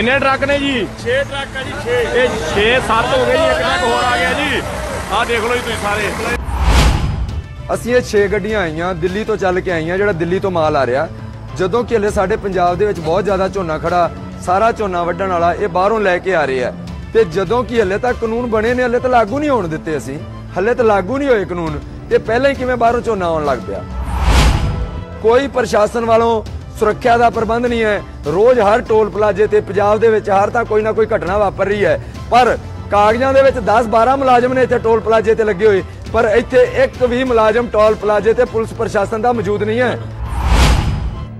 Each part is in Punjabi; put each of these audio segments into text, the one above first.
ਕਿੰਨੇ ਟਰੱਕ ਨੇ ਜੀ? 6 ਟਰੱਕ ਆ ਜੀ 6 ਇਹ 6 7 ਹੋ ਗਏ ਜੀ ਇੱਕ ਟਰੱਕ ਹੋਰ ਆ ਗਿਆ ਜੀ। ਆਹ ਦੇਖ ਲਓ ਜੀ ਤੁਸੀਂ ਸਾਰੇ। ਅਸੀਂ ਇਹ 6 ਗੱਡੀਆਂ ਆਈਆਂ ਦਿੱਲੀ ਤੋਂ ਚੱਲ ਕੇ ਆਈਆਂ ਜਿਹੜਾ ਦਿੱਲੀ ਤੋਂ ਮਾਲ ਆ ਰਿਹਾ। ਜਦੋਂ ਕਿ ਹਲੇ ਸਾਡੇ ਪੰਜਾਬ ਦੇ ਵਿੱਚ ਬਹੁਤ ਜ਼ਿਆਦਾ ਝੋਨਾ ਖੜਾ ਸਾਰਾ ਝੋਨਾ ਵੱਢਣ ਵਾਲਾ ਇਹ ਬਾਹਰੋਂ ਲੈ ਕੇ ਆ ਰਹੇ ਆ। ਤੇ ਜਦੋਂ ਕਿ ਹਲੇ ਤੱਕ ਕਾਨੂੰਨ ਬਣੇ ਨੇ ਹਲੇ ਤਾਂ ਲਾਗੂ ਨਹੀਂ ਹੋਣ ਦਿੱਤੇ ਅਸੀਂ। ਹਲੇ ਤਾਂ ਲਾਗੂ ਨਹੀਂ ਹੋਏ ਕਾਨੂੰਨ। ਤੇ ਪਹਿਲਾਂ ਹੀ ਕਿਵੇਂ ਬਾਹਰੋਂ ਝੋਨਾ ਆਉਣ ਲੱਗ ਪਿਆ। ਕੋਈ ਪ੍ਰਸ਼ਾਸਨ ਵੱਲੋਂ ਸੁਰੱਖਿਆ ਦਾ ਪ੍ਰਬੰਧ ਨਹੀਂ ਹੈ। ਰੋਜ਼ ਹਰ ਟੋਲ ਪਲਾਜ਼ੇ ਤੇ ਪੰਜਾਬ ਦੇ ਵਿੱਚ ਹਰ ਤਾਂ ਕੋਈ ਨਾ ਕੋਈ ਘਟਨਾ ਵਾਪਰ ਰਹੀ ਹੈ। ਪਰ ਕਾਗਜ਼ਾਂ ਦੇ ਵਿੱਚ 10-12 ਮੁਲਾਜ਼ਮ ਨੇ ਇੱਥੇ ਟੋਲ ਪਲਾਜ਼ੇ ਤੇ ਲੱਗੇ ਹੋਏ। ਪਰ ਇੱਥੇ ਇੱਕ ਵੀ ਮੁਲਾਜ਼ਮ ਟੋਲ ਪਲਾਜ਼ੇ ਤੇ ਪੁਲਿਸ ਪ੍ਰਸ਼ਾਸਨ ਦਾ ਮੌਜੂਦ ਨਹੀਂ ਹੈ।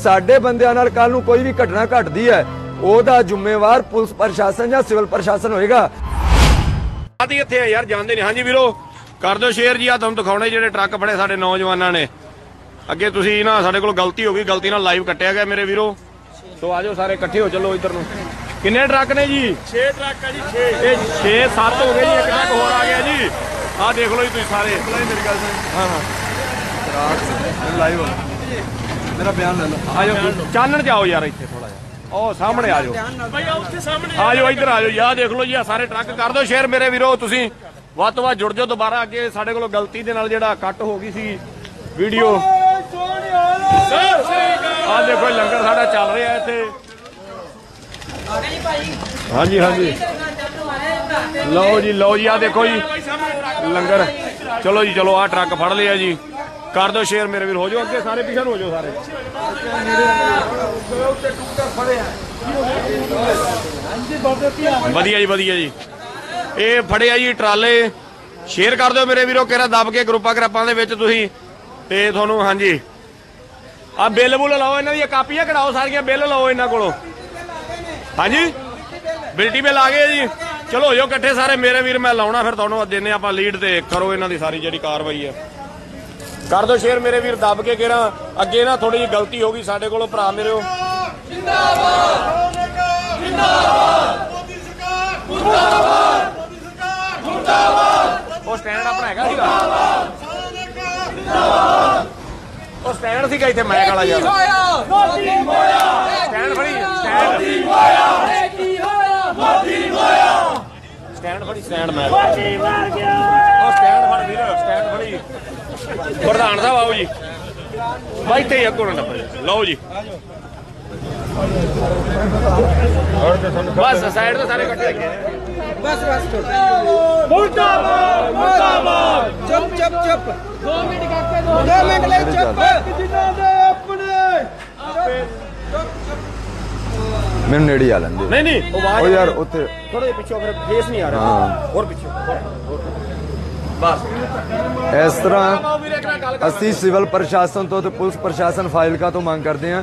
ਸਾਡੇ ਬੰਦਿਆਂ ਨਾਲ ਕੱਲ ਨੂੰ ਕੋਈ ਵੀ ਘਟਨਾ ਘਟਦੀ ਹੈ, ਉਹਦਾ ਜ਼ਿੰਮੇਵਾਰ ਪੁਲਿਸ ਪ੍ਰਸ਼ਾਸਨ ਜਾਂ ਸਿਵਲ ਪ੍ਰਸ਼ਾਸਨ ਹੋਏਗਾ। ਆਦੀ ਇੱਥੇ ਯਾਰ, ਜਾਂਦੇ ਨੇ ਹਾਂਜੀ ਵੀਰੋ, ਕਰ ਦਿਓ ਸ਼ੇਅਰ ਜੀ ਆ ਤੁਹਾਨੂੰ ਦਿਖਾਉਣੇ ਜਿਹੜੇ ਟਰੱਕ ਫੜੇ ਸਾਡੇ ਨੌਜਵਾਨਾਂ ਨੇ। ਅੱਗੇ ਤੁਸੀਂ ਨਾ ਸਾਡੇ ਕੋਲ ਗਲਤੀ ਹੋ ਗਈ ਗਲਤੀ ਨਾਲ ਲਾਈਵ ਕੱਟਿਆ ਗਿਆ ਮੇਰੇ ਵੀਰੋ। ਸੋ ਆਜੋ ਸਾਰੇ ਇਕੱਠੇ ਹੋ ਚੱਲੋ ਇੱਧਰ ਨੂੰ। ਕਿੰਨੇ ਟਰੱਕ ਨੇ ਜੀ? 6 ਟਰੱਕ ਆ ਜੀ 6 ਇਹ 6 7 ਹੋ ਗਏ ਜੀ ਇੱਕ ਟਰੱਕ ਹੋਰ ਆ ਗਿਆ ਜੀ। ਆਹ ਦੇਖ ਲਓ ਜੀ ਤੁਸੀਂ ਸਾਰੇ। ਮੇਰੀ ਗੱਲ ਸੁਣ। ਹਾਂ ਹਾਂ। ਲਾਈਵ ਮੇਰਾ ਬਿਆਨ ਲੈ ਲਓ। ਆਜੋ ਚਾਨਣ ਜਾਓ ਯਾਰ ਇੱਥੇ ਥੋੜਾ ਜਿਹਾ। ਉਹ ਸਾਹਮਣੇ ਆਜੋ। ਭਾਈ ਆ ਉੱਥੇ ਸਾਹਮਣੇ। ਆਜੋ ਇੱਧਰ ਆਜੋ। ਯਾ ਦੇਖ ਲਓ ਜੀ ਆ ਸਾਰੇ ਟਰੱਕ ਕਰ ਦਿਓ ਸ਼ੇਅਰ ਮੇਰੇ ਵੀਰੋ ਤੁਸੀਂ ਵੱਧ ਤੋਂ ਵੱਧ ਜੁੜ ਜਾਓ ਦੁਬਾਰਾ। ਅੱਗੇ ਸਾਡੇ ਕੋਲੋਂ ਗਲਤੀ ਦੇ ਨਾਲ ਜਿਹੜਾ ਕੱਟ ਹੋ ਗਈ ਸੀ ਵੀਡੀਓ ਆ ਦੇਖੋ ਇਹ ਲੰਗਰ ਸਾਡਾ ਚੱਲ ਰਿਹਾ ਇੱਥੇ। ਹਾਂਜੀ ਹਾਂਜੀ। ਲਓ ਜੀ ਲਓ ਜੀ ਆ ਦੇਖੋ ਜੀ। ਲੰਗਰ। ਚਲੋ ਜੀ, ਚਲੋ ਆ ਟਰੱਕ ਫੜ ਲਿਆ ਜੀ। ਕਰ ਦਿਓ ਸ਼ੇਅਰ ਮੇਰੇ ਵੀਰ, ਹੋ ਜਾਓ ਅੱਗੇ, ਸਾਰੇ ਪਿੱਛੇ ਹੋ ਜਾਓ ਸਾਰੇ। ਵਧੀਆ ਜੀ ਵਧੀਆ ਜੀ। ਇਹ ਫੜਿਆ ਜੀ ਟਰਾਲੇ। ਸ਼ੇਅਰ ਕਰ ਦਿਓ ਮੇਰੇ ਵੀਰੋ, ਕਿਹੜਾ ਦੱਬ ਕੇ ਗਰੁੱਪਾਂ ਗਰੁੱਪਾਂ ਦੇ ਵਿੱਚ ਤੁਸੀਂ। ਤੇ ਤੁਹਾਨੂੰ, ਹਾਂਜੀ। ਆ ਬਿੱਲ ਬੁੱਲ ਲਾਓ, ਇਹਨਾਂ ਦੀਆਂ ਕਾਪੀਆਂ ਕਢਾਓ ਸਾਰੀਆਂ, ਬਿੱਲ ਲਾਓ ਇਹਨਾਂ ਕੋਲੋਂ। ਹਾਂਜੀ? ਬਿਲਟੀ ਬਿੱਲ ਆ ਗਏ ਜੀ। ਚਲੋ ਹੋ ਜਾਓ ਇਕੱਠੇ ਸਾਰੇ, ਮੇਰੇ ਵੀਰ ਮੈਂ ਲਾਉਣਾ, ਫਿਰ ਤੁਹਾਨੂੰ ਦਿੰਨੇ ਆਪਾਂ ਲੀਡ ਤੇ, ਕਰੋ ਇਹਨਾਂ ਦੀ ਸਾਰੀ ਜਿਹੜੀ ਕਾਰਵਾਈ ਹੈ। ਕਰ ਦਿਓ ਸ਼ੇਅਰ ਮੇਰੇ ਵੀਰ, ਦੱਬ ਕੇ ਕਿਹੜਾ, ਅੱਗੇ ਨਾ ਥੋੜੀ ਜਿਹੀ ਗਲਤੀ ਹੋ ਗਈ ਸਾਡੇ ਕੋਲੋਂ, ਭਰਾ ਮੇਰਿਓ ਉਹ। ਸਟੈਂਡ ਆਪਣਾ ਹੈਗਾ ਸੀਗਾ। ਉਹ ਸਟੈਂਡ ਸੀਗਾ ਇੱਥੇ ਮੈਕ ਵਾਲਾ ਯਾਰ। ਸਟੈਂਡ ਫੜੀ ਸਟੈਂਡ। ਸਟੈਂਡ ਫੜੀ ਸਟੈਂਡ ਮੈਕ ਉਹ ਸਟੈਂਡ ਫੜ ਵੀਰ ਸਟੈਂਡ ਫੜੀ। ਪ੍ਰਧਾਨ ਸਾਹਿਬ ਆਓ ਜੀ। ਬਾਈ ਤੇ ਅੱਗੋਂ ਨਾ ਨੱਪੋ ਲਓ ਜੀ। ਬਸ ਸਾਈਡ ਤੋਂ ਸਾਰੇ ਇਕੱਠੇ ਲੱਗੇ ਮੁਰਦਾਬਾਦ ਮੁਰਦਾਬਾਦ। ਚੁੱਪ ਚੁੱਪ ਚੁੱਪ। 2 ਮਿੰਟ ਕਰਕੇ 2 ਮਿੰਟ। ਲਈ ਚੁੱਪ। ਜਿਨ੍ਹਾਂ ਦੇ ਆਪਣੇ। ਮੈਨੂੰ ਨੇੜੇ ਆ ਲੈਂਦੇ ਨਹੀਂ ਨਹੀਂ ਉਹ ਯਾਰ ਉੱਥੇ ਥੋੜੇ ਜਿਹਾ ਪਿੱਛੇ ਫਿਰ ਫੇਸ ਨਹੀਂ ਆ ਰਿਹਾ। ਹੋਰ ਪਿੱਛੇ ਬਸ। ਇਸ ਤਰ੍ਹਾਂ ਅਸੀਂ ਸਿਵਲ ਪ੍ਰਸ਼ਾਸਨ ਤੋਂ ਤੇ ਪੁਲਿਸ ਪ੍ਰਸ਼ਾਸਨ ਫਾਈਲਕਾ ਤੋਂ ਮੰਗ ਕਰਦੇ ਹਾਂ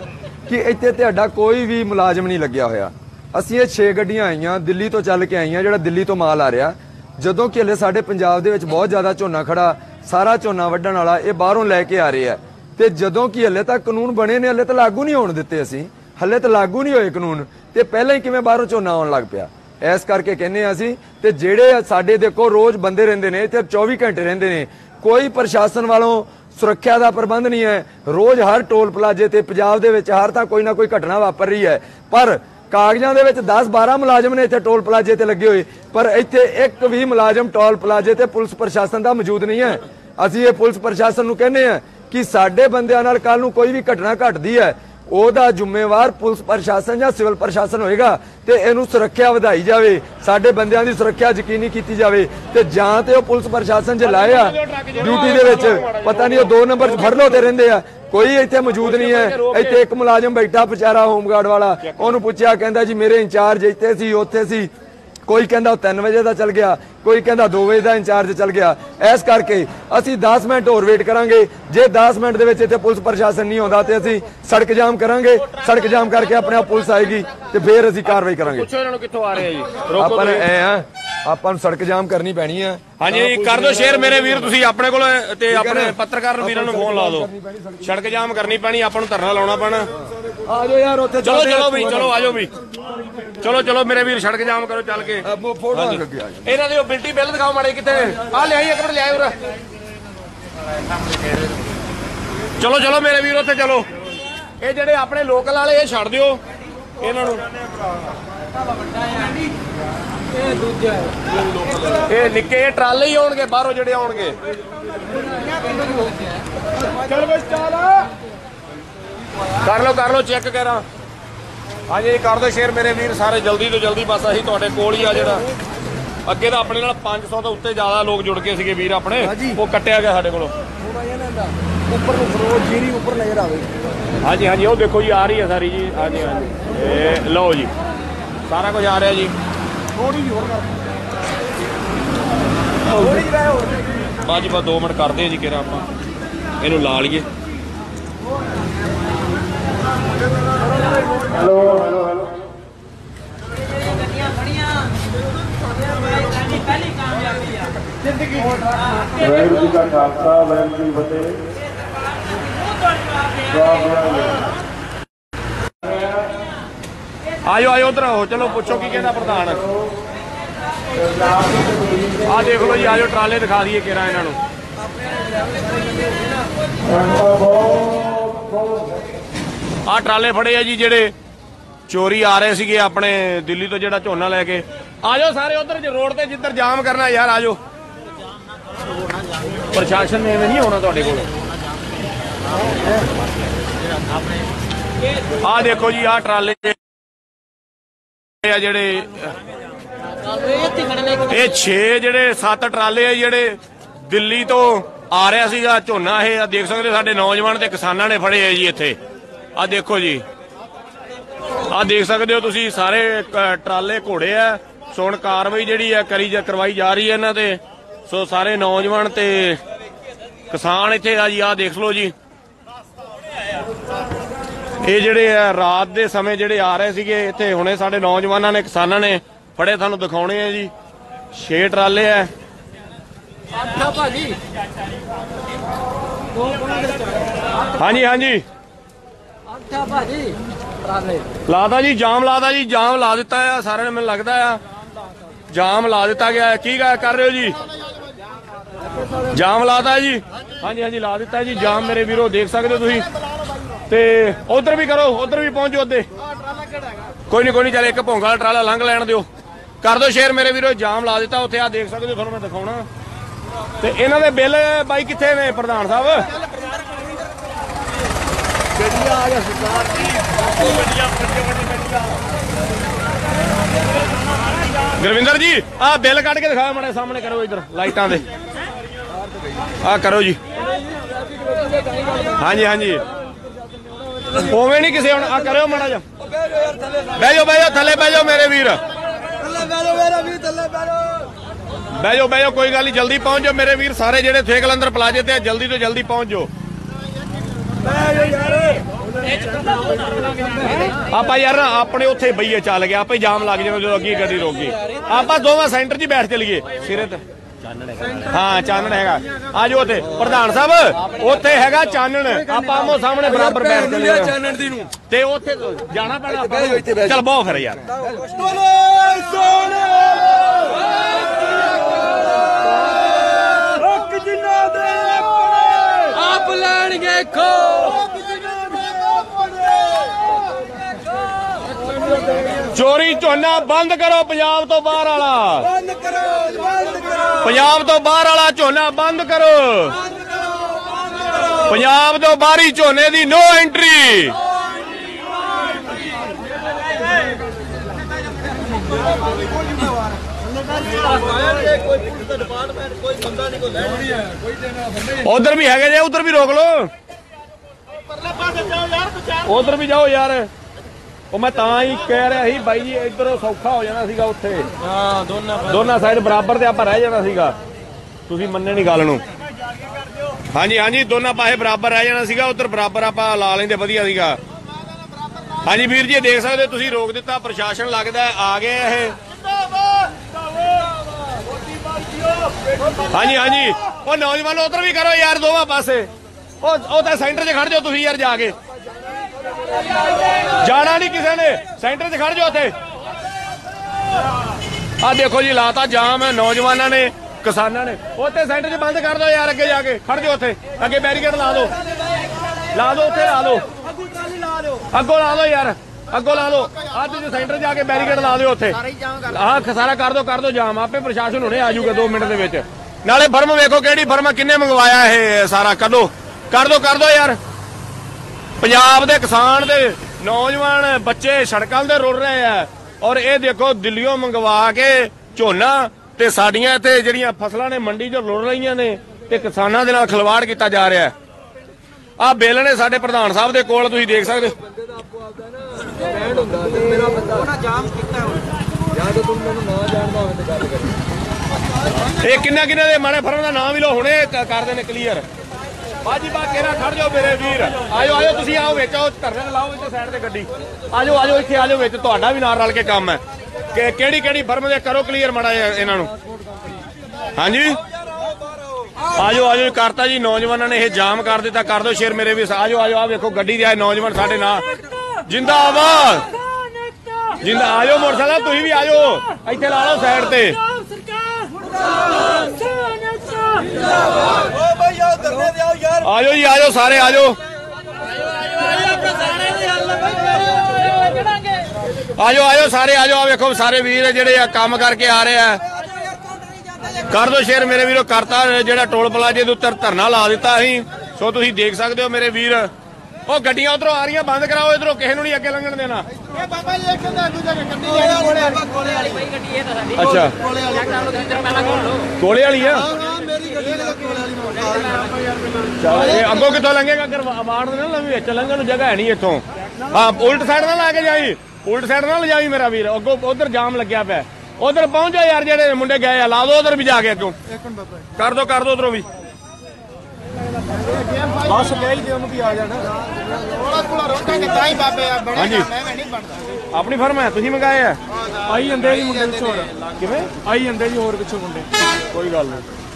ਕਿ ਇੱਥੇ ਤੁਹਾਡਾ ਕੋਈ ਵੀ ਮੁਲਾਜ਼ਮ ਨਹੀਂ ਲੱਗਿਆ ਹੋਇਆ। ਅਸੀਂ ਇਹ 6 ਗੱਡੀਆਂ ਆਈਆਂ, ਦਿੱਲੀ ਤੋਂ ਚੱਲ ਕੇ ਆਈਆਂ, ਜਿਹੜਾ ਦਿੱਲੀ ਤੋਂ ਮਾਲ ਆ ਰਿਹਾ। ਜਦੋਂ ਕਿ ਹਲੇ ਸਾਡੇ ਪੰਜਾਬ ਦੇ ਵਿੱਚ ਬਹੁਤ ਜ਼ਿਆਦਾ ਝੋਨਾ ਖੜਾ, ਸਾਰਾ ਝੋਨਾ ਵੱਢਣ ਵਾਲਾ, ਇਹ ਬਾਹਰੋਂ ਲੈ ਕੇ ਆ ਰਿਹਾ ਤੇ ਜਦੋਂ ਕਿ ਹਲੇ ਤੱਕ ਕਾਨੂੰਨ ਬਣੇ ਨੇ, ਹਲੇ ਤਾਂ ਲਾਗੂ ਨਹੀਂ ਹੋਣ ਦਿੱਤੇ ਅਸੀਂ। ਹਲੇ ਤਾਂ ਲਾਗੂ ਨਹੀਂ ਹੋਏ ਕਾਨੂੰਨ। ਤੇ ਪਹਿਲਾਂ ਹੀ ਕਿਵੇਂ ਬਾਹਰੋਂ ਝੋਨਾ ਆਉਣ ਲੱਗ ਪਿਆ। ਇਸ ਕਰਕੇ ਕਹਿੰਨੇ ਆ ਅਸੀਂ, ਤੇ ਜਿਹੜੇ ਸਾਡੇ ਦੇਖੋ ਰੋਜ਼ ਬੰਦੇ ਰਹਿੰਦੇ ਨੇ, ਇੱਥੇ 24 ਘੰਟੇ ਰਹਿੰਦੇ ਨੇ। ਕੋਈ ਪ੍ਰਸ਼ਾਸਨ ਵਾਲੋਂ ਸੁਰੱਖਿਆ ਦਾ ਪ੍ਰਬੰਧ ਨਹੀਂ ਹੈ। ਰੋਜ਼ ਹਰ ਟੋਲ ਪਲਾਜ਼ੇ ਤੇ ਪੰਜਾਬ ਦੇ ਵਿੱਚ ਹਰ ਤਾਂ ਕੋਈ ਨਾ ਕੋਈ ਘਟਨਾ ਵਾਪਰ ਰਹੀ ਹੈ। ਪਰ ਕਾਗਜ਼ਾਂ ਦੇ ਵਿੱਚ 10-12 ਮੁਲਾਜ਼ਮ ਨੇ ਇੱਥੇ ਟੋਲ ਪਲਾਜ਼ੇ ਤੇ ਲੱਗੇ ਹੋਏ। ਪਰ ਇੱਥੇ ਇੱਕ ਵੀ ਮੁਲਾਜ਼ਮ ਟੋਲ ਪਲਾਜ਼ੇ ਤੇ ਪੁਲਿਸ ਪ੍ਰਸ਼ਾਸਨ ਦਾ ਮੌਜੂਦ ਨਹੀਂ ਹੈ। ਅਸੀਂ ਇਹ ਪੁਲਿਸ ਪ੍ਰਸ਼ਾਸਨ ਨੂੰ ਕਹਿੰਦੇ ਆ ਕਿ ਸਾਡੇ ਬੰਦਿਆਂ ਨਾਲ ਕੱਲ ਨੂੰ ਕੋਈ ਵੀ ਘਟਨਾ ਘਟਦੀ ਹੈ। ਉਹਦਾ ਜ਼ਿੰਮੇਵਾਰ ਪੁਲਿਸ ਪ੍ਰਸ਼ਾਸਨ ਜਾਂ ਸਿਵਲ ਪ੍ਰਸ਼ਾਸਨ ਹੋਏਗਾ ਤੇ ਇਹਨੂੰ ਸੁਰੱਖਿਆ ਵਧਾਈ ਜਾਵੇ ਸਾਡੇ ਬੰਦਿਆਂ ਦੀ ਸੁਰੱਖਿਆ ਯਕੀਨੀ ਕੀਤੀ ਜਾਵੇ ਤੇ ਜਾਂ ਤੇ ਉਹ ਪੁਲਿਸ ਪ੍ਰਸ਼ਾਸਨ ਜੇ ਲਾਇਆ ਡਿਊਟੀ ਦੇ ਵਿੱਚ ਪਤਾ ਨਹੀਂ ਉਹ ਦੋ ਨੰਬਰ ਫੜ ਲੋ ਤੇ ਰਹਿੰਦੇ ਆ। ਕੋਈ ਇੱਥੇ ਮੌਜੂਦ ਨਹੀਂ ਹੈ। ਇੱਥੇ ਇੱਕ ਮੁਲਾਜ਼ਮ ਬੈਠਾ ਵਿਚਾਰਾ ਹੋਮਗਾਰਡ ਵਾਲਾ। ਉਹਨੂੰ ਪੁੱਛਿਆ ਕਹਿੰਦਾ ਜੀ ਮੇਰੇ ਇੰਚਾਰਜ ਇੱਥੇ ਸੀ ਉੱਥੇ ਸੀ। ਕੋਈ ਕਹਿੰਦਾ ਉਹ 3 ਵਜੇ ਦਾ ਚੱਲ ਗਿਆ ਕੋਈ ਕਹਿੰਦਾ 2 ਵਜੇ ਦਾ ਇੰਚਾਰਜ ਚੱਲ ਗਿਆ। ਇਸ ਕਰਕੇ ਅਸੀਂ 10 ਮਿੰਟ ਹੋਰ ਵੇਟ ਕਰਾਂਗੇ। ਜੇ 10 ਮਿੰਟ ਦੇ ਵਿੱਚ ਇੱਥੇ ਪੁਲਿਸ ਪ੍ਰਸ਼ਾਸਨ ਨਹੀਂ ਆਉਂਦਾ ਤੇ ਅਸੀਂ ਸੜਕ ਜਾਮ ਕਰਾਂਗੇ। ਸੜਕ ਜਾਮ ਕਰਕੇ ਆਪਣੇ ਆਪ ਪੁਲਿਸ ਆਏਗੀ ਤੇ ਫੇਰ ਅਸੀਂ ਕਾਰਵਾਈ ਕਰਾਂਗੇ। ਪੁੱਛੋ ਇਹਨਾਂ ਨੂੰ ਕਿੱਥੋਂ ਆ ਰਹੇ ਆ ਜੀ। ਆਪਾਂ। ਐ ਆ ਆਪਾਂ ਨੂੰ ਸੜਕ ਜਾਮ ਕਰਨੀ ਪੈਣੀ ਆ। ਹਾਂਜੀ ਕਰ ਦਿਓ ਸ਼ੇਅਰ ਮੇਰੇ ਵੀਰ ਤੁਸੀਂ ਆਪਣੇ ਕੋਲ ਤੇ ਆਪਣੇ ਪੱਤਰਕਾਰ ਵੀਰਾਂ ਨੂੰ ਫੋਨ ਲਾ ਦਿਓ। ਸੜਕ ਜਾਮ ਕਰਨੀ ਪੈਣੀ ਆਪਾਂ ਨੂੰ ਧਰਨਾ ਲਾਉਣਾ ਪੈਣਾ। ਆ ਜਾਓ ਯਾਰ ਉੱਥੇ ਚਲੋ ਚਲੋ ਵੀ ਚਲੋ ਆਜੋ ਵੀ। ਚਲੋ ਚਲੋ ਮੇਰੇ ਵੀਰ ਸੜਕ ਜਾਮ ਕਰੋ ਚੱਲ ਕੇ। ਫੋਟੋ ਇਹਨਾਂ ਦੀ ਉਹ ਬਿਲਟੀ ਬਿੱਲ ਦਿਖਾਓ ਮਾੜੇ ਕਿਤੇ। ਆ ਲਿਆਈ ਇੱਕ ਮਿੰਟ ਲਿਆਈ ਉਰੇ। ਚਲੋ ਚਲੋ ਮੇਰੇ ਵੀਰ ਉੱਥੇ ਚਲੋ। ਇਹ ਜਿਹੜੇ ਆਪਣੇ ਲੋਕਲ ਵਾਲੇ ਇਹ ਛੱਡ ਦਿਓ ਇਹਨਾਂ ਨੂੰ। ਇਹ ਦੂਜਾ ਇਹ ਨਿੱਕੇ ਜਿਹੇ ਟਰਾਲੇ ਹੀ ਆਉਣਗੇ ਬਾਹਰੋਂ ਜਿਹੜੇ ਆਉਣਗੇ। ਚੱਲ ਬਸ ਚੱਲ। ਕਰ ਲਓ ਕਰ ਲਓ ਚੈੱਕ ਕਰਾਂ। ਹਾਂਜੀ ਜੀ ਕਰ ਦਿਓ ਸ਼ੇਅਰ ਮੇਰੇ ਵੀਰ ਸਾਰੇ ਜਲਦੀ ਤੋਂ ਜਲਦੀ ਬਸ ਅਸੀਂ ਤੁਹਾਡੇ ਕੋਲ ਹੀ ਆ ਜਿਹੜਾ। ਅੱਗੇ ਤਾਂ ਆਪਣੇ ਨਾਲ 500 ਤੋਂ ਉੱਤੇ ਜ਼ਿਆਦਾ ਲੋਕ ਜੁੜ ਗਏ ਸੀਗੇ ਵੀਰ ਆਪਣੇ। ਉਹ ਕੱਟਿਆ ਗਿਆ ਸਾਡੇ ਕੋਲੋਂ। ਉੱਪਰ ਨੂੰ ਫਰੋ ਜੀਰੀ ਉੱਪਰ ਨਜ਼ਰ ਆਵੇ। ਹਾਂਜੀ ਹਾਂਜੀ ਉਹ ਦੇਖੋ ਜੀ ਆ ਰਹੀ ਹੈ ਸਾਰੀ ਜੀ। ਹਾਂਜੀ ਹਾਂਜੀ। ਇਹ ਲਓ ਜੀ ਸਾਰਾ ਕੁਝ ਆ ਰਿਹਾ ਜੀ। ਥੋੜੀ ਜਿਹੀ ਹੋਰ ਕਰ। ਬਾਅਦ ਜੀ ਬਸ 2 ਮਿੰਟ ਕਰਦੇ ਆ ਜੀ ਕਿਰਾ ਆਪਾਂ। ਇਹਨੂੰ ਲਾ ਲਈਏ। ਗੱਡੀਆਂ ਖੜੀਆਂ ਸਾਡੀ ਪਹਿਲੀ ਕਾਮਯਾਬੀ ਆ ਵਾਹਿਗੁਰੂ ਜੀ ਕਾ ਖਾਲਸਾ ਵਾਹਿਗੁਰੂ ਜੀ ਕੀ ਫਤਿਹ। ਆਜੋ ਆਜੋ ਉਧਰ ਆਓ। ਚਲੋ ਪੁੱਛੋ ਕੀ ਕਹਿੰਦਾ ਪ੍ਰਧਾਨ। ਆ ਦੇਖ ਲਓ ਜੀ ਆਜੋ ਟਰਾਲੇ ਦਿਖਾ ਦਈਏ ਕਿਰਾ ਇਹਨਾਂ ਨੂੰ। ਆ ਟਰਾਲੇ ਫੜੇ ਆ ਜੀ ਜਿਹੜੇ ਚੋਰੀ ਆ ਰਹੇ ਸੀਗੇ ਆਪਣੇ ਦਿੱਲੀ ਤੋਂ ਜਿਹੜਾ ਝੋਨਾ ਲੈ ਕੇ। ਆ ਜਾਓ ਸਾਰੇ ਉਧਰ ਰੋਡ ਤੇ ਜਿੱਧਰ ਜਾਮ ਕਰਨਾ ਯਾਰ ਆਜੋ ਪ੍ਰਸ਼ਾਸਨ ਨੇ ਐਵੇਂ ਨਹੀਂ ਆਉਣਾ ਤੁਹਾਡੇ ਕੋਲ। ਆ ਦੇਖੋ ਜੀ, ਆ ਟਰਾਲੇ ਆ ਜਿਹੜੇ ਇੱਥੇ ਇਹ 6 ਜਿਹੜੇ 7 ਟਰਾਲੇ ਆ ਜਿਹੜੇ ਦਿੱਲੀ ਤੋਂ ਆ ਰਿਹਾ ਸੀਗਾ ਝੋਨਾ ਇਹ। ਆ ਦੇਖ ਸਕਦੇ ਸਾਡੇ ਨੌਜਵਾਨ ਤੇ ਕਿਸਾਨਾਂ ਨੇ ਫੜੇ ਆ ਜੀ ਇੱਥੇ। ਆ ਦੇਖੋ ਜੀ। ਆ ਦੇਖ ਸਕਦੇ ਹੋ ਤੁਸੀਂ ਸਾਰੇ ਟਰਾਲੇ ਘੋੜੇ ਆ। ਸੋ ਹੁਣ ਕਾਰਵਾਈ ਜਿਹੜੀ ਆ ਕਰੀ ਜਾ ਕਰਵਾਈ ਜਾ ਰਹੀ ਹੈ ਇਹਨਾਂ ਤੇ। ਸੋ ਸਾਰੇ ਨੌਜਵਾਨ ਤੇ ਕਿਸਾਨ ਇੱਥੇ ਆ ਜੀ ਆ ਦੇਖ ਲਓ ਜੀ। ਇਹ ਜਿਹੜੇ ਆ ਰਾਤ ਦੇ ਸਮੇਂ ਜਿਹੜੇ ਆ ਰਹੇ ਸੀਗੇ ਇੱਥੇ ਹੁਣੇ ਸਾਡੇ ਨੌਜਵਾਨਾਂ ਨੇ ਕਿਸਾਨਾਂ ਨੇ ਫੜੇ ਤੁਹਾਨੂੰ ਦਿਖਾਉਣੇ ਆ ਜੀ। ਛੇ ਟਰਾਲੇ ਆ। ਹਾਂਜੀ ਹਾਂਜੀ। ਆਠਾ ਭਾਜੀ? ਟਰਾਲੇ ਲਾਦਾ ਜੀ, ਜਾਮ ਲਾਦਾ ਜੀ, ਜਾਮ ਲਾ ਦਿੱਤਾ ਆ, ਸਾਰਿਆਂ ਨੇ ਮੈਨੂੰ ਲੱਗਦਾ ਆ। ਜਾਮ ਲਾ ਦਿੱਤਾ ਗਿਆ ਹੈ। ਕੀ ਗਾ- ਕਰ ਰਹੇ ਹੋ ਜੀ? ਜਾਮ ਲਾਦਾ ਜੀ? ਹਾਂਜੀ ਹਾਂਜੀ, ਲਾ ਦਿੱਤਾ ਜੀ। ਜਾਮ ਮੇਰੇ ਵੀਰੋ, ਦੇਖ ਸਕਦੇ ਹੋ ਤੁਸੀਂ। ਤੇ ਉਧਰ ਵੀ ਕਰੋ, ਉਧਰ ਵੀ ਪਹੁੰਚੋ ਅੱਦੇ ਕੋਈ ਨਹੀਂ ਕੋਈ ਨਹੀਂ ਚੱਲ ਇੱਕ ਭੋਂਗਾ ਵਾਲਾ ਟਰਾਲਾ ਲੰਘ ਲੈਣ ਦਿਓ। ਕਰ ਦਿਓ ਸ਼ੇਰ ਮੇਰੇ ਵੀਰੋ, ਜਾਮ ਲਾ ਦਿੱਤਾ। ਉੱਥੇ ਆ ਦੇਖ ਸਕਦੇ ਹੋ, ਤੁਹਾਨੂੰ ਮੈਂ ਦਿਖਾਉਣਾ। ਤੇ ਇਹਨਾਂ ਦੇ ਬਿੱਲ ਬਾਈ ਕਿੱਥੇ ਨੇ, ਪ੍ਰਧਾਨ ਸਾਹਿਬ? ਗੁਰਵਿੰਦਰ ਜੀ ਆ ਬਿੱਲ ਕੱਢ ਕੇ ਦਿਖਾਓ ਮਾੜੇ ਸਾਹਮਣੇ ਕਰੋ ਇਧਰ ਲਾਈਟਾਂ ਦੇ। ਆ ਕਰੋ ਜੀ। ਹਾਂਜੀ ਹਾਂਜੀ। ਉਵੇਂ ਨਹੀਂ ਕਿਸੇ ਹੁਣ ਆ ਕਰਿਓ ਮਾੜਾ ਜਿਹਾ। ਬਹਿ ਜਾਓ ਬਹਿ ਜਾਓ ਥੱਲੇ ਬਹਿ ਜਾਓ ਮੇਰੇ ਵੀਰ। ਥੱਲੇ ਮੇਰਾ ਥੱਲੇ ਬਹਿ ਜਾਓ। ਬਹਿ ਜਾਓ ਕੋਈ ਗੱਲ ਨਹੀਂ ਜਲਦੀ ਪਹੁੰਚ ਜਾਓ ਮੇਰੇ ਵੀਰ। ਸਾਰੇ ਜਿਹੜੇ ਥੇ ਕਲੰਦਰ ਪਲਾਜੇ ਤੇ ਜਲਦੀ ਤੋਂ ਜਲਦੀ ਪਹੁੰਚ ਜਾਓ। ਆਪਾਂ ਯਾਰ ਨਾ ਆਪਣੇ ਉੱਥੇ ਬਈਏ ਚੱਲ ਗਿਆ ਆਪੇ ਜਾਮ ਲੱਗ ਜਾਵੇ ਜਦੋਂ ਅੱਗੇ ਗੱਡੀ ਰੁਕ ਗਈ। ਆਪਾਂ ਦੋਵਾਂ ਸੈਂਟਰ 'ਚ ਹੀ ਬੈਠ ਚਲੀਏ। ਸਿਰੇ ਤੇ। ਹਾਂ ਚਾਨਣ ਹੈਗਾ। ਆ ਜਾਓ ਉੱਥੇ। ਪ੍ਰਧਾਨ ਸਾਹਿਬ ਉੱਥੇ ਹੈਗਾ ਚਾਨਣ। ਆਪਾਂ ਆਮੋ ਸਾਹਮਣੇ ਬਰਾਬਰ ਬੈਠ ਚਲੀਏ। ਚਾਨਣ ਦੀ ਨੂੰ। ਤੇ ਉੱਥੇ ਜਾਣਾ ਪੈਣਾ ਆਪਾਂ। ਚੱਲ ਬਹੁ ਫਿਰ ਯਾਰ। ਰੁਕ ਜਿੰਨਾ ਦੇ ਆਪਣੇ ਆਪ ਲੈਣਗੇ ਖੋ ਚੋਰੀ ਝੋਨਾ ਬੰਦ ਕਰੋ ਪੰਜਾਬ ਤੋਂ ਬਾਹਰ ਵਾਲਾ। ਬੰਦ ਕਰੋ ਬੰਦ ਕਰੋ। ਪੰਜਾਬ ਤੋਂ ਬਾਹਰ ਵਾਲਾ ਝੋਨਾ ਬੰਦ ਕਰੋ। ਪੰਜਾਬ ਤੋਂ ਬਾਹਰੀ ਝੋਨੇ ਦੀ ਨੋ ਐਂਟਰੀ। ਉਧਰ ਵੀ ਹੈਗੇ ਜੇ ਉਧਰ ਵੀ ਰੋਕ ਲੋ ਉਧਰ ਵੀ ਜਾਓ ਯਾਰ। ਉਹ ਮੈਂ ਤਾਂ ਹੀ ਕਹਿ ਰਿਹਾ ਸੀ ਬਾਈ ਜੀ ਇੱਧਰੋਂ ਸੌਖਾ ਹੋ ਜਾਣਾ ਸੀਗਾ ਉੱਥੇ। ਹਾਂ ਦੋਨਾਂ ਦੋਨਾਂ ਸਾਈਡ ਬਰਾਬਰ ਤੇ ਆਪਾਂ ਰਹਿ ਜਾਣਾ ਸੀਗਾ। ਤੁਸੀਂ ਮੰਨੇ ਨਹੀਂ ਗੱਲ ਨੂੰ। ਹਾਂਜੀ ਹਾਂਜੀ ਦੋਨਾਂ ਪਾਸੇ ਬਰਾਬਰ ਰਹਿ ਜਾਣਾ ਸੀਗਾ ਉਧਰ ਬਰਾਬਰ ਆਪਾਂ ਲਾ ਲੈਂਦੇ ਵਧੀਆ ਸੀਗਾ। ਹਾਂਜੀ ਵੀਰ ਜੀ ਦੇਖ ਸਕਦੇ ਤੁਸੀਂ ਰੋਕ ਦਿੱਤਾ ਪ੍ਰਸ਼ਾਸਨ ਲੱਗਦਾ ਆ ਗਏ ਇਹ। ਹਾਂਜੀ ਹਾਂਜੀ। ਉਹ ਨੌਜਵਾਨ ਉਧਰ ਵੀ ਕਰੋ ਯਾਰ ਦੋਵਾਂ ਪਾਸੇ। ਉਹ ਉਹ ਤਾਂ ਸੈਂਟਰ 'ਚ ਖੜ ਜਾਓ ਤੁਸੀਂ ਯਾਰ ਜਾ ਕੇ। ਜਾਣਾ ਨਹੀਂ ਕਿਸੇ ਨੇ। ਸੈਂਟਰ 'ਚ ਖੜ ਜਾਓ ਉੱਥੇ। ਆ ਦੇਖੋ ਜੀ, ਲਾਤਾ ਜਾਮ ਹੈ, ਨੌਜਵਾਨਾਂ ਨੇ, ਕਿਸਾਨਾਂ ਨੇ। ਉੱਥੇ ਸੈਂਟਰ 'ਚ ਬੰਦ ਕਰ ਦਿਓ ਯਾਰ ਅੱਗੇ ਜਾ ਕੇ। ਖੜ ਜਾਓ ਉੱਥੇ। ਅੱਗੇ ਬੈਰੀਕੇਡ ਲਾ ਦਿਓ। ਲਾ ਦਿਓ ਉੱਥੇ, ਲਾ ਦਿਓ। ਅੱਗੋਂ ਲਾ ਦਿਓ ਯਾਰ। ਅੱਗੋਂ ਲਾ ਲਓ ਆ ਤੁਸੀਂ ਸੈਂਟਰ ਜਾ ਕੇ ਬੈਰੀਕੇਡ ਲਾ ਦਿਓ ਉੱਥੇ। ਆਹ ਸਾਰਾ ਕਰ ਦਿਓ ਕਰ ਦਿਓ ਜਾਮ। ਆਪੇ ਪ੍ਰਸ਼ਾਸਨ ਹੁਣੇ ਆ ਜਾਊਗਾ 2 ਮਿੰਟ ਦੇ ਵਿੱਚ। ਨਾਲੇ ਫਰਮ ਵੇਖੋ ਕਿਹੜੀ ਫਰਮ ਕਿੰਨੇ ਮੰਗਵਾਇਆ ਇਹ ਸਾਰਾ। ਕੱਢੋ ਕਰ ਦਿਓ ਕਰ ਦਿਓ ਯਾਰ। ਪੰਜਾਬ ਦੇ ਕਿਸਾਨ ਤੇ ਨੌਜਵਾਨ ਬੱਚੇ ਸੜਕਾਂ ਤੇ ਰੁਲ ਰਹੇ ਆ। ਔਰ ਇਹ ਦੇਖੋ ਦਿੱਲੀੋਂ ਮੰਗਵਾ ਕੇ ਝੋਨਾ ਤੇ ਸਾਡੀਆਂ ਇੱਥੇ ਜਿਹੜੀਆਂ ਫਸਲਾਂ ਨੇ ਮੰਡੀ 'ਚ ਰੁਲ ਰਹੀਆਂ ਨੇ ਤੇ ਕਿਸਾਨਾਂ ਦੇ ਨਾਲ ਖਿਲਵਾੜ ਕੀਤਾ ਜਾ ਰਿਹਾ। ਆ ਬਿੱਲ ਨੇ ਸਾਡੇ ਪ੍ਰਧਾਨ ਸਾਹਿਬ ਦੇ ਕੋਲ ਤੁਸੀਂ ਦੇਖ ਸਕਦੇ ਇਹ ਕਿੰਨਾ ਕਿੰਨਾ ਦੇ ਮਾੜੇ ਫਰਮ ਦਾ ਨਾਮ ਵੀ ਲੋ ਹੁਣੇ ਕਰਦੇ ਨੇ ਕਲੀਅਰ ਬਾਜੀ ਬਾ ਕੇਰਾ ਖੜ ਜਾਓ ਮੇਰੇ ਵੀਰ। ਆਜੋ ਆਜੋ ਤੁਸੀਂ ਆਓ ਵਿੱਚ, ਆਓ ਧਰਨੇ ਲਾਓ ਇੱਥੇ ਸਾਈਡ ਤੇ ਗੱਡੀ। ਆਜੋ ਆਜੋ, ਇੱਥੇ ਆਜੋ ਵਿੱਚ, ਤੁਹਾਡਾ ਵੀ ਨਾਲ ਰਲ ਕੇ ਕੰਮ ਹੈ। ਕਿ ਕਿਹੜੀ ਕਿਹੜੀ ਫਰਮ ਦੇ ਕਰੋ ਕਲੀਅਰ ਮਾੜਾ ਇਹਨਾਂ ਨੂੰ। ਹਾਂਜੀ? ਆਜੋ ਆਜੋ ਕਰਤਾ ਜੀ, ਨੌਜਵਾਨਾਂ ਨੇ ਇਹ ਜਾਮ ਕਰ ਦਿੱਤਾ, ਕਰ ਦੋ ਸ਼ੇਰ ਮੇਰੇ ਵੀ ਆਜੋ ਆਜੋ ਆ ਵੇਖੋ, ਗੱਡੀ ਦੇ ਆਏ ਨੌਜਵਾਨ ਸਾਡੇ ਨਾਲ। ਜਿੰਦਾਬਾਦ। ਜਿੰਦਾ ਆਜੋ, ਮੋਟਰਸਾਈਕਲ, ਤੁਸੀਂ ਵੀ ਆਜੋ। ਇੱਥੇ ਲਾ ਲਓ ਸਾਈਡ ਤੇ। ਓ ਬਈ ਆਓ ਧਰਨੇ ਤੇ ਆਓ ਯਾਰ। ਆਜੋ ਜੀ ਆਜੋ ਸਾਰੇ ਆਜੋ। ਆਜੋ ਆਜੋ ਸਾਰੇ ਆਜੋ। ਆ ਵੇਖੋ ਸਾਰੇ ਵੀਰ ਜਿਹੜੇ ਆ ਕੰਮ ਕਰਕੇ ਆ ਰਹੇ ਆ। ਕਰ ਦੋ ਸ਼ੇਰ ਮੇਰੇ ਵੀਰੋ ਕਰਤਾ ਜਿਹੜਾ ਟੋਲ ਪਲਾਜੇ ਦੇ ਉੱਤੇ ਧਰਨਾ ਲਾ ਦਿੱਤਾ ਅਸੀਂ। ਸੋ ਤੁਸੀਂ ਦੇਖ ਸਕਦੇ ਹੋ ਮੇਰੇ ਵੀਰ। ਉਹ ਗੱਡੀਆਂ ਉਧਰੋਂ ਆ ਰਹੀਆਂ ਬੰਦ ਕਰਾਓ ਇਧਰੋਂ ਕਿਸੇ ਨੂੰ ਨਹੀਂ ਅੱਗੇ ਲੰਘਣ ਦੇਣਾ। ਇਹ ਬਾਬਾ ਜੀ ਇੱਕ ਦਾ ਦੂਜਾ ਗੱਡੀ ਜਾਣੀ ਕੋਲੇ ਵਾਲੀ। ਕੋਲੇ ਵਾਲੀ ਬਈ ਗੱਡੀ ਇਹ ਤਾਂ ਸਾਡੀ। ਅੱਛਾ ਕੋਲੇ ਵਾਲੀ ਲਓ ਕੋਲੇ ਵਾਲੀ ਆ ਇਹ ਅੱਗੋਂ ਕਿੱਥੋਂ ਲੰਘੇਗਾ? ਦੇ ਨਾਲ ਲੰਘੀ ਵਿੱਚ ਲੰਘਣ ਨੂੰ ਜਗ੍ਹਾ ਹੈ ਨਹੀਂ ਇੱਥੋਂ। ਹਾਂ ਉਲਟ ਸਾਈਡ ਨਾਲ ਲਾ ਕੇ ਜਾਈ। ਉਲਟ ਸਾਈਡ ਨਾਲ ਲਿਜਾਈ ਮੇਰਾ ਵੀਰ। ਅੱਗੋਂ ਉਧਰ ਜਾਮ ਲੱਗਿਆ ਪਿਆ। ਉਧਰ ਪਹੁੰਚੋ ਯਾਰ ਜਿਹੜੇ ਮੁੰਡੇ ਗਏ ਆ ਲਾ ਦੋ ਉਧਰ ਵੀ ਜਾ ਕੇ ਅੱਗੋਂ ਕਰ ਦੋ ਕਰ ਦੋ ਉਧਰੋਂ ਵੀ। ਬਸ ਕਹਿ ਹੀ ਦੇ ਉਹਨੂੰ ਵੀ ਆ ਜਾਣਾ। ਕੋਲਾ ਕੋਲਾ ਰੋਕਾਂਗੇ ਤਾਂ ਹੀ ਬਾਬੇ ਆ ਬਣੇ। ਮੈਂ ਨਹੀਂ ਬਣਦਾ। ਆਪਣੀ ਫਰਮ ਹੈ ਤੁਸੀਂ ਮੰਗਾਏ ਆ? ਆਈ ਜਾਂਦੇ ਜੀ ਮੁੰਡੇ ਪਿੱਛੋਂ। ਕਿਵੇਂ? ਆਈ ਜਾਂਦੇ ਜੀ ਹੋਰ ਪਿੱਛੋਂ ਮੁੰਡੇ। ਕੋਈ ਗੱਲ ਨਹੀਂ।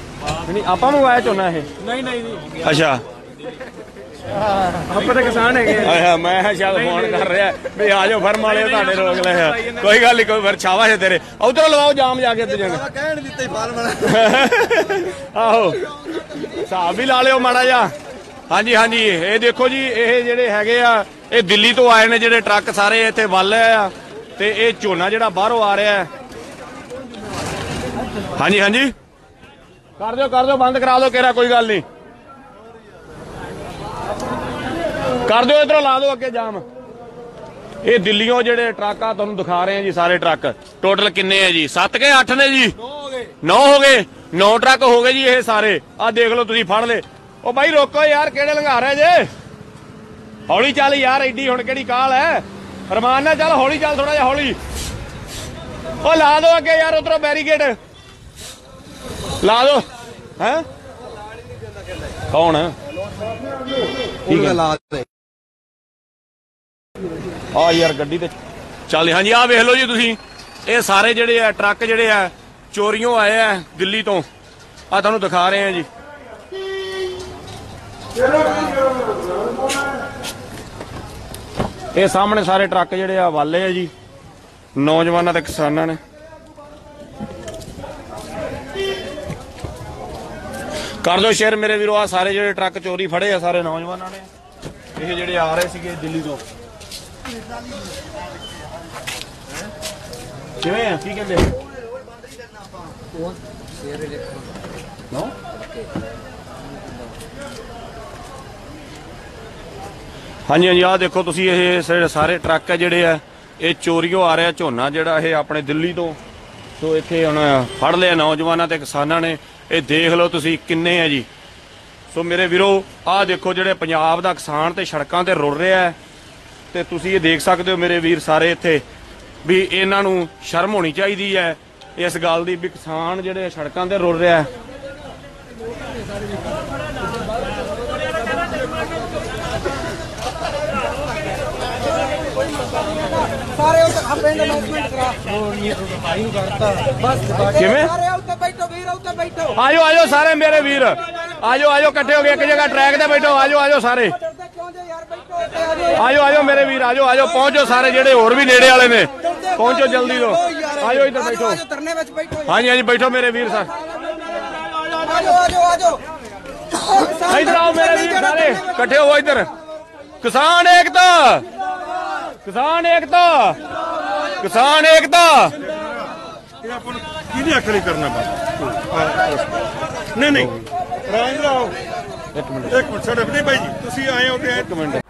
ਨਹੀਂ ਆਪਾਂ ਮੰਗਵਾਇਆ ਝੋਨਾ ਇਹ। ਨਹੀਂ ਨਹੀਂ ਜੀ। ਅੱਛਾ। ਆਪਾਂ ਤਾਂ ਕਿਸਾਨ ਹੈਗੇ ਆਇਆ ਮੈਂ ਸ਼ਾਇਦ ਫੋਨ ਕਰ ਰਿਹਾ। ਵੀ ਆ ਜਾਓ ਫਰਮ ਵਾਲੇ ਤੁਹਾਡੇ ਰੋਕ ਲੈ ਆ। ਕੋਈ ਗੱਲ ਨਹੀਂ ਕੋਈ ਫਿਰ ਛਾਵਾ ਹੈ ਤੇਰੇ। ਉਧਰੋਂ ਲਵਾਓ ਜਾਮ ਜਾ ਕੇ ਤੇ ਜਣ ਕਹਿਣ ਦਿੱਤੇ ਫਾਲ ਬਣਾ ਆਹੋ। ਹਿਸਾਬ ਵੀ ਲਾ ਲਿਓ ਮਾੜਾ ਜਿਹਾ। ਹਾਂਜੀ ਹਾਂਜੀ। ਇਹ ਦੇਖੋ ਜੀ ਇਹ ਜਿਹੜੇ ਹੈਗੇ ਆ ਇਹ ਦਿੱਲੀ ਤੋਂ ਆਏ ਨੇ ਜਿਹੜੇ ਟਰੱਕ ਸਾਰੇ ਇੱਥੇ ਵੱਲ ਆ। ਤੇ ਇਹ ਝੋਨਾ ਜਿਹੜਾ ਬਾਹਰੋਂ ਆ ਰਿਹਾ ਹਾਂਜੀ ਹਾਂਜੀ। ਕਰ ਦਿਓ ਕਰ ਦਿਓ ਬੰਦ ਕਰਾ ਦਿਓ ਕਿਹੜਾ ਕੋਈ ਗੱਲ ਨਹੀਂ ਕਰ ਦਿਓ ਇਧਰੋਂ ਲਾ ਦਿਓ ਅੱਗੇ ਜਾਮ ਇਹ ਦਿੱਲੀੋਂ ਜਿਹੜੇ ਟਰੱਕ ਆ ਤੁਹਾਨੂੰ ਦਿਖਾ ਰਹੇ ਆ ਜੀ ਸਾਰੇ ਟਰੱਕ ਟੋਟਲ ਕਿੰਨੇ ਆ ਜੀ 7 ਕੇ 8 ਨੇ ਜੀ 9 ਹੋ ਗਏ 9 ਟਰੱਕ ਹੋ ਗਏ ਜੀ ਇਹ ਸਾਰੇ ਆ ਦੇਖ ਲਓ ਤੁਸੀਂ ਫੜ ਲੈ ਉਹ ਬਾਈ ਰੋਕੋ ਯਾਰ ਕਿਹੜੇ ਲੰਘਾ ਰਹੇ ਜੇ ਹੌਲੀ ਚੱਲ ਯਾਰ ਐਡੀ ਹੁਣ ਕਿਹੜੀ ਕਾਲ ਹੈ ਰਮਾਨ ਨਾਲ ਚੱਲ ਹੌਲੀ ਚੱਲ ਥੋੜਾ ਜਿਹਾ ਹੌਲੀ ਉਹ ਲਾ ਦਿਓ ਅੱਗੇ ਯਾਰ ਉਧਰੋਂ ਬੈਰੀਕੇਡ ਲਾ ਦਿਓ ਹੈ? ਕੌਣ? ਠੀਕ ਹੈ। ਲਾ ਦੇ ਆ ਯਾਰ ਗੱਡੀ ਤੇ ਚੱਲ, ਹਾਂਜੀ ਆ ਵੇਖ ਲਓ ਜੀ ਤੁਸੀਂ। ਇਹ ਸਾਰੇ ਜਿਹੜੇ ਆ, ਟਰੱਕ ਜਿਹੜੇ ਆ ਚੋਰੀਆਂ ਆਏ ਆ ਦਿੱਲੀ ਤੋਂ। ਆ ਤੁਹਾਨੂੰ ਦਿਖਾ ਰਹੇ ਆ ਜੀ। ਇਹ ਸਾਹਮਣੇ ਸਾਰੇ ਟਰੱਕ ਜਿਹੜੇ ਆ, ਵਾਲੇ ਆ ਜੀ। ਨੌਜਵਾਨਾਂ ਤੇ ਕਿਸਾਨਾਂ ਨੇ। ਕਰ ਦਿਓ ਸ਼ੇਅਰ ਮੇਰੇ ਵੀਰੋ ਆ ਸਾਰੇ ਜਿਹੜੇ ਟਰੱਕ ਚੋਰੀ ਫੜੇ ਆ ਸਾਰੇ ਨੌਜਵਾਨਾਂ ਨੇ। ਇਹ ਜਿਹੜੇ ਆ ਰਹੇ ਸੀਗੇ ਦਿੱਲੀ ਤੋਂ। ਕਿਵੇਂ ਆ? ਕੀ ਕਹਿੰਦੇ? ਨੋ? ਹਾਂਜੀ ਹਾਂਜੀ ਆ ਦੇਖੋ ਤੁਸੀਂ, ਇਹ ਸਾਰੇ- ਸਾਰੇ ਟਰੱਕ ਆ ਜਿਹੜੇ ਆ, ਇਹ ਚੋਰੀਓ ਆ ਰਿਹਾ ਝੋਨਾ ਜਿਹੜਾ, ਇਹ ਆਪਣੇ ਦਿੱਲੀ ਤੋਂ। ਸੋ ਇੱਥੇ ਹੁਣ ਫੜ ਲਿਆ ਨੌਜਵਾਨਾਂ ਤੇ ਕਿਸਾਨਾਂ ਨੇ। ਇਹ ਦੇਖ ਲਓ ਤੁਸੀਂ ਕਿੰਨੇ ਆ ਜੀ। ਸੋ ਮੇਰੇ ਵੀਰੋ ਆਹ ਦੇਖੋ ਜਿਹੜੇ ਪੰਜਾਬ ਦਾ ਕਿਸਾਨ ਤੇ ਸੜਕਾਂ ਤੇ ਰੁਲ ਰਿਹਾ ਹੈ। ਤੇ ਤੁਸੀਂ ਇਹ ਦੇਖ ਸਕਦੇ ਹੋ ਮੇਰੇ ਵੀਰ ਸਾਰੇ ਇੱਥੇ ਵੀ ਇਹਨਾਂ ਨੂੰ ਸ਼ਰਮ ਹੋਣੀ ਚਾਹੀਦੀ ਹੈ ਇਸ ਗੱਲ ਦੀ ਵੀ ਕਿਸਾਨ ਜਿਹੜੇ ਸੜਕਾਂ ਤੇ ਰੁਲ ਰਿਹਾ ਹੈ। ਸਾਰੇ ਉੱਤੇ ਆਪੇ ਦਾ ਅਨਾਉਂਸਮੈਂਟ ਕਰਾ। ਕਿਵੇਂ ਸਾਰੇ ਉੱਤੇ ਬੈਠੋ ਵੀਰ ਉੱਤੇ ਬੈਠੋ ਆਜੋ ਆਜੋ ਸਾਰੇ ਮੇਰੇ ਵੀਰ। ਆਜੋ ਆਜੋ ਇਕੱਠੇ ਹੋ ਕੇ ਇੱਕ ਜਗ੍ਹਾ ਟਰੈਕ ਤੇ ਬੈਠੋ। ਆਜੋ ਆਜੋ ਸਾਰੇ। ਆਜੋ ਆਜੋ ਮੇਰੇ ਵੀਰ ਆਜੋ ਆਜੋ ਪਹੁੰਚੋ ਸਾਰੇ ਜਿਹੜੇ ਹੋਰ ਵੀ ਨੇੜੇ ਵਾਲੇ ਨੇ। ਪਹੁੰਚੋ ਜਲਦੀ ਤੋਂ। ਆਜੋ ਇੱਧਰ ਬੈਠੋ। ਹਾਂਜੀ ਹਾਂਜੀ ਬੈਠੋ ਮੇਰੇ ਵੀਰ ਸਰ ਆਜੋ ਆਜੋ ਆਜੋ। ਇੱਧਰ ਆਓ ਮੇਰੇ ਵੀਰ ਸਾਰੇ। ਇਕੱਠੇ ਹੋ ਇੱਧਰ। ਕਿਸਾਨ ਏਕਤਾ। ਕਿਸਾਨ ਏਕਤਾ। ਕਿਸਾਨ ਏਕਤਾ। ਇਹ ਆਪਾਂ ਨੂੰ ਕਿਹਦੇ ਅੱਖ ਲਈ ਕਰਨਾ ਬਸ ਨਹੀਂ ਨਹੀਂ। ਰਾਜਿੰਦਰ ਆਓ। ਇੱਕ ਮਿੰਟ ਇੱਕ ਮਿੰਟ। ਸਾਡੇ ਨਹੀਂ ਭਾਈ ਜੀ, ਤੁਸੀਂ ਆਏ ਹੋ ਤੇ ਇੱਕ ਮਿੰਟ।